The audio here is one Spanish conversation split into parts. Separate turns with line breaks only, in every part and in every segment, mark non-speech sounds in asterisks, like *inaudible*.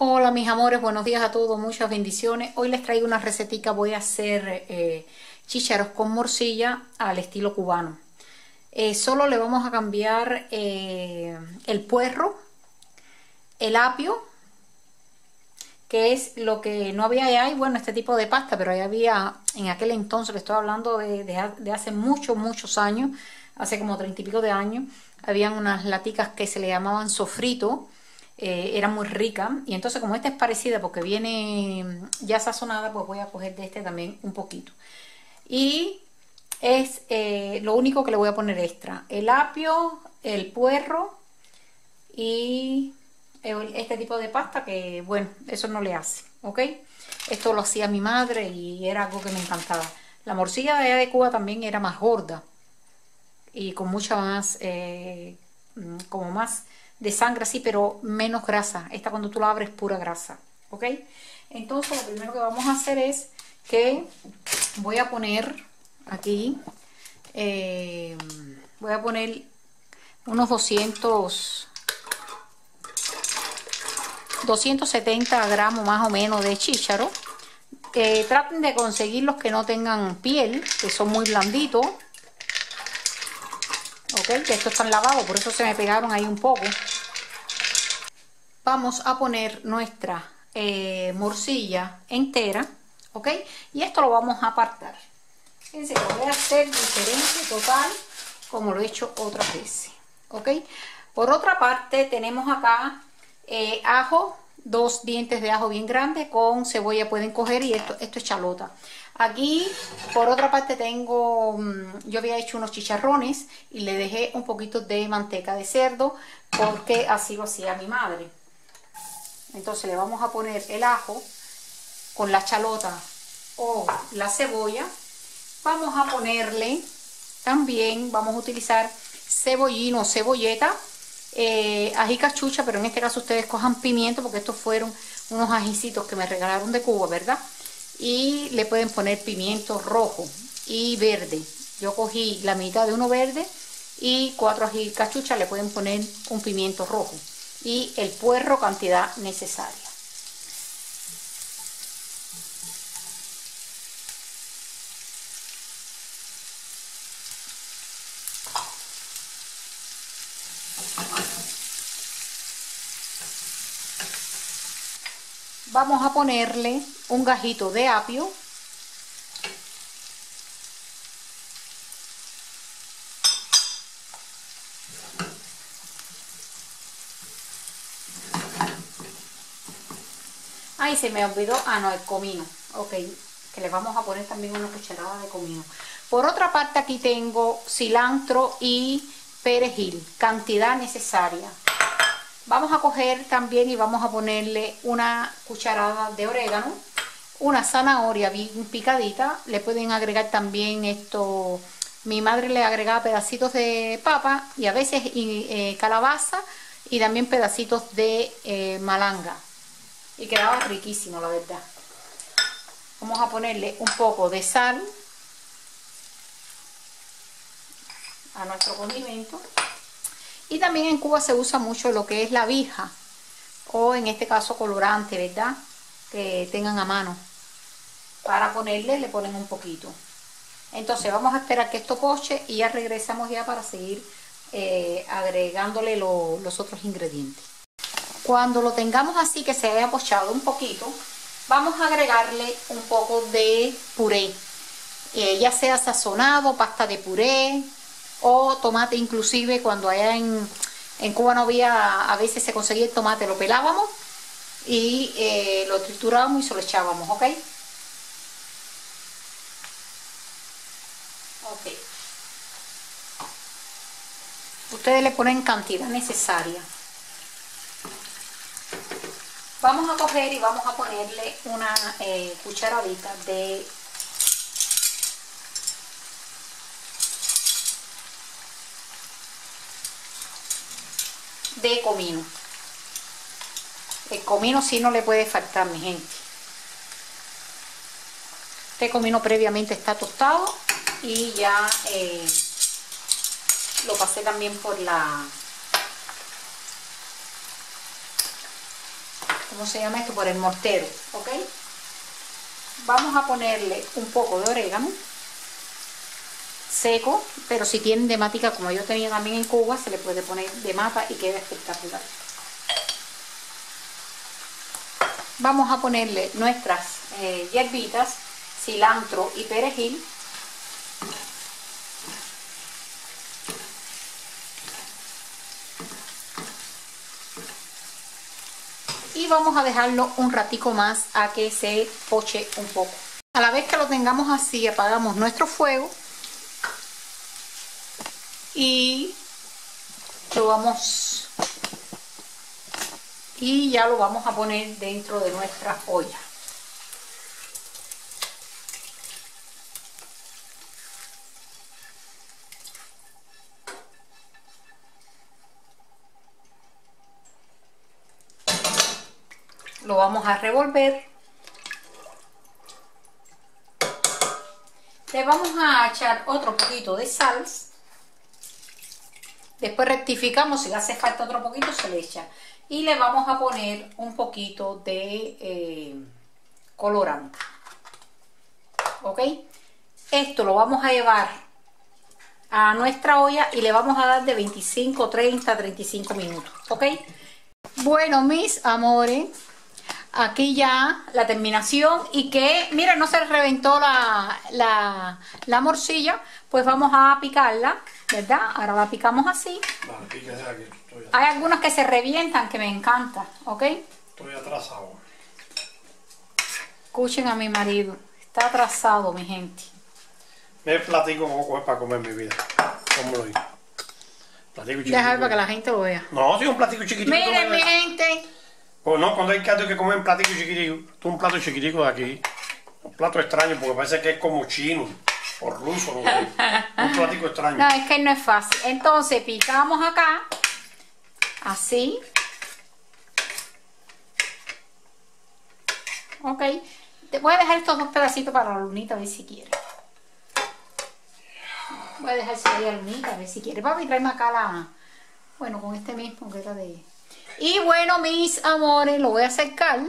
Hola mis amores, buenos días a todos, muchas bendiciones. Hoy les traigo una recetica, voy a hacer eh, con morcilla al estilo cubano. Eh, solo le vamos a cambiar eh, el puerro, el apio, que es lo que no había ahí, bueno, este tipo de pasta, pero ahí había, en aquel entonces, le estoy hablando de, de hace muchos, muchos años, hace como treinta y pico de años, habían unas laticas que se le llamaban sofrito, eh, era muy rica. Y entonces como esta es parecida porque viene ya sazonada pues voy a coger de este también un poquito. Y es eh, lo único que le voy a poner extra. El apio, el puerro y este tipo de pasta que bueno eso no le hace ok esto lo hacía mi madre y era algo que me encantaba. La morcilla de de Cuba también era más gorda y con mucha más eh, como más de sangre así, pero menos grasa. Esta cuando tú la abres pura grasa, ¿ok? Entonces lo primero que vamos a hacer es que voy a poner aquí, eh, voy a poner unos 200, 270 gramos más o menos de chícharo. Eh, traten de conseguir los que no tengan piel, que son muy blanditos ok que estos están lavados por eso se me pegaron ahí un poco vamos a poner nuestra eh, morcilla entera ok y esto lo vamos a apartar. Fíjense lo voy a hacer diferente total como lo he hecho otras veces ok por otra parte tenemos acá eh, ajo dos dientes de ajo bien grandes con cebolla pueden coger y esto, esto es chalota. Aquí, por otra parte, tengo, mm, yo había hecho unos chicharrones y le dejé un poquito de manteca de cerdo porque así lo hacía mi madre. Entonces le vamos a poner el ajo con la chalota o la cebolla. Vamos a ponerle también, vamos a utilizar cebollino o cebolleta, eh, ají cachucha, pero en este caso ustedes cojan pimiento porque estos fueron unos ajicitos que me regalaron de Cuba, ¿verdad? y le pueden poner pimiento rojo y verde. Yo cogí la mitad de uno verde y cuatro ají cachucha le pueden poner un pimiento rojo y el puerro cantidad necesaria. Vamos a ponerle un gajito de apio. Ay, se me olvidó. Ah, no, el comino. Ok, que le vamos a poner también una cucharada de comino. Por otra parte, aquí tengo cilantro y perejil, cantidad necesaria. Vamos a coger también y vamos a ponerle una cucharada de orégano, una zanahoria bien picadita, le pueden agregar también esto, mi madre le agregaba pedacitos de papa y a veces eh, calabaza y también pedacitos de eh, malanga y quedaba riquísimo la verdad. Vamos a ponerle un poco de sal a nuestro condimento. Y también en Cuba se usa mucho lo que es la vija, o en este caso colorante, ¿verdad? Que tengan a mano. Para ponerle, le ponen un poquito. Entonces vamos a esperar que esto poche y ya regresamos ya para seguir eh, agregándole los otros ingredientes. Cuando lo tengamos así que se haya pochado un poquito, vamos a agregarle un poco de puré. Ya sea sazonado, pasta de puré, o tomate inclusive cuando allá en, Cuba no había, a veces se conseguía el tomate, lo pelábamos y eh, lo triturábamos y se lo echábamos, ¿ok? Ok. Ustedes le ponen cantidad necesaria. Vamos a coger y vamos a ponerle una eh, cucharadita de de comino. El comino sí no le puede faltar, mi gente. Este comino previamente está tostado y ya eh, lo pasé también por la ¿cómo se llama esto? Por el mortero, ¿ok? Vamos a ponerle un poco de orégano seco, pero si tienen de matica como yo tenía también en Cuba, se le puede poner de mata y queda espectacular. Vamos a ponerle nuestras eh, hierbitas, cilantro y perejil. Y vamos a dejarlo un ratico más a que se poche un poco. A la vez que lo tengamos así, apagamos nuestro fuego y lo vamos y ya lo vamos a poner dentro de nuestra olla lo vamos a revolver le vamos a echar otro poquito de sal Después rectificamos, si le hace falta otro poquito se le echa. Y le vamos a poner un poquito de eh, colorante. ¿Ok? Esto lo vamos a llevar a nuestra olla y le vamos a dar de 25, 30, 35 minutos. ¿Ok? Bueno, mis amores, aquí ya la terminación y que, mira, no se reventó la, la, la morcilla, pues vamos a picarla ¿verdad? Ahora la picamos así. Hay algunas que se revientan que me encantan, ¿ok?
Estoy atrasado.
Escuchen a mi marido, está atrasado, mi gente.
Me platico cómo es para comer mi vida. ¿Cómo lo digo?
Platico chiquitico. Deja para que la gente lo vea.
No, sí, un platico chiquitico.
Miren, mi gente.
Pues no, cuando hay que comer un platico chiquitico, tú un plato chiquitico de aquí. Un plato extraño porque parece que es como chino. Por ruso, no *laughs* Un platico extraño.
No, es que no es fácil. Entonces picamos acá. Así. Ok. Te voy a dejar estos dos pedacitos para la lunita, a ver si quiere. Voy a dejar ahí la lunita, a ver si quiere. Papi, tráeme acá la... Bueno, con este mismo que era de... Y bueno, mis amores, lo voy a acercar.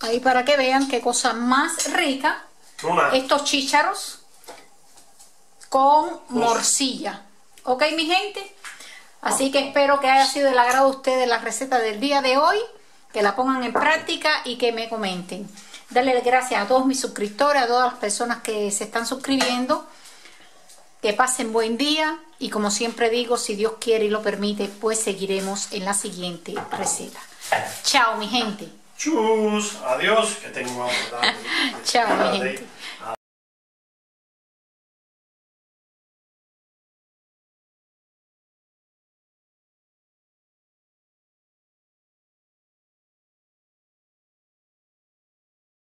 Ahí para que vean qué cosa más rica estos chícharos con morcilla. ¿Ok, mi gente? Así que espero que haya sido el agrado de ustedes la receta del día de hoy, que la pongan en práctica y que me comenten. Darle gracias a todos mis suscriptores, a todas las personas que se están suscribiendo. Que pasen buen día y como siempre digo, si Dios quiere y lo permite, pues seguiremos en la siguiente receta. Chao, mi gente.
Chus, adiós, que tengo *laughs*
Chao, mi gente.